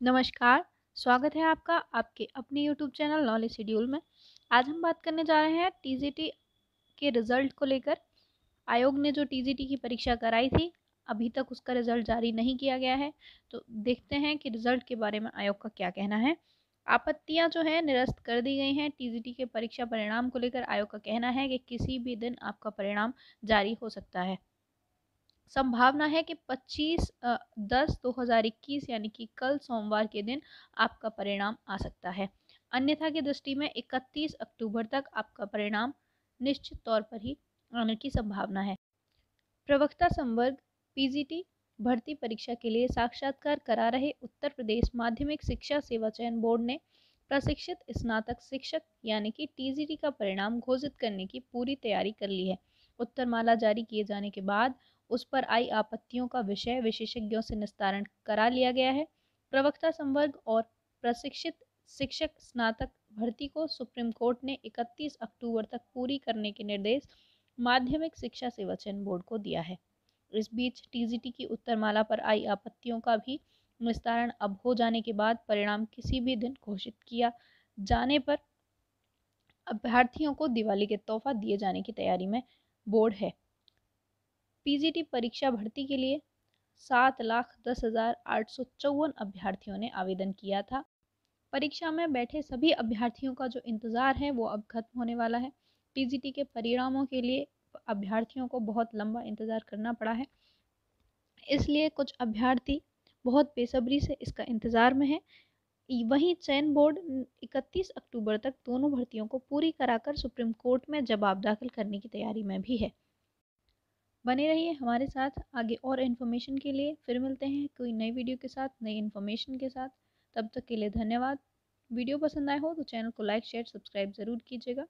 नमस्कार, स्वागत है आपका आपके अपने यूट्यूब चैनल नॉलेज शेड्यूल में। आज हम बात करने जा रहे हैं टीजीटी के रिज़ल्ट को लेकर। आयोग ने जो टीजीटी की परीक्षा कराई थी, अभी तक उसका रिज़ल्ट जारी नहीं किया गया है। तो देखते हैं कि रिज़ल्ट के बारे में आयोग का क्या कहना है। आपत्तियाँ जो हैं निरस्त कर दी गई हैं टीजीटी के परीक्षा परिणाम को लेकर आयोग का कहना है कि किसी भी दिन आपका परिणाम जारी हो सकता है। संभावना है कि 25 दस दो हज़ार इक्कीस यानी कि कल सोमवार के दिन आपका परिणाम आ सकता है। अन्यथा की दृष्टि में 31 अक्टूबर तक आपका परिणाम निश्चित तौर पर ही आने की संभावना है। प्रवक्ता संवर्ग, पीजीटी, भर्ती परीक्षा के लिए साक्षात्कार करा रहे उत्तर प्रदेश माध्यमिक शिक्षा सेवा चयन बोर्ड ने प्रशिक्षित स्नातक शिक्षक यानी कि टीजीटी का परिणाम घोषित करने की पूरी तैयारी कर ली है। उत्तरमाला जारी किए जाने के बाद उस पर आई आपत्तियों का विषय विशेषज्ञों से निस्तारण करा लिया गया है। प्रवक्ता संवर्ग और प्रशिक्षित शिक्षक स्नातक भर्ती को सुप्रीम कोर्ट ने 31 अक्टूबर तक पूरी करने के निर्देश माध्यमिक शिक्षा सेवा चयन बोर्ड को दिया है। इस बीच टीजीटी की उत्तरमाला पर आई आपत्तियों का भी निस्तारण अब हो जाने के बाद परिणाम किसी भी दिन घोषित किया जाने पर अभ्यर्थियों को दिवाली के तोहफा दिए जाने की तैयारी में बोर्ड है। पीजीटी परीक्षा भर्ती के लिए सात लाख दस हज़ार आठ सौ चौवन अभ्यर्थियों ने आवेदन किया था। परीक्षा में बैठे सभी अभ्यर्थियों का जो इंतज़ार है, वो अब खत्म होने वाला है। पीजीटी के परिणामों के लिए अभ्यर्थियों को बहुत लंबा इंतज़ार करना पड़ा है। इसलिए कुछ अभ्यर्थी बहुत बेसब्री से इसका इंतज़ार में है। वहीं चयन बोर्ड 31 अक्टूबर तक दोनों भर्तियों को पूरी कराकर सुप्रीम कोर्ट में जवाब दाखिल करने की तैयारी में भी है। बने रहिए हमारे साथ। आगे और इन्फॉर्मेशन के लिए फिर मिलते हैं कोई नई वीडियो के साथ, नई इन्फॉर्मेशन के साथ। तब तक के लिए धन्यवाद। वीडियो पसंद आए हो तो चैनल को लाइक शेयर सब्सक्राइब ज़रूर कीजिएगा।